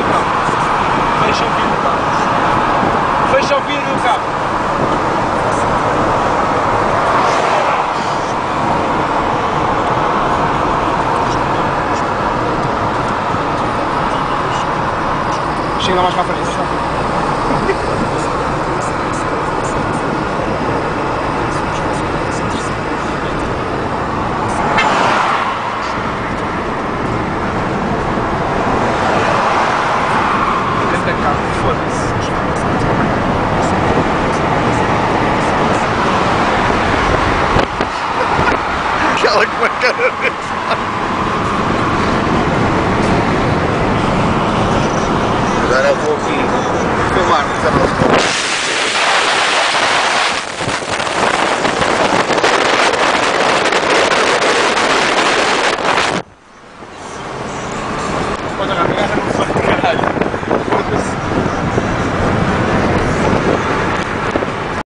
do carro. Fecha o vidro do carro. Fecha o vidro do carro. Chega mais para a frente. like, what kind of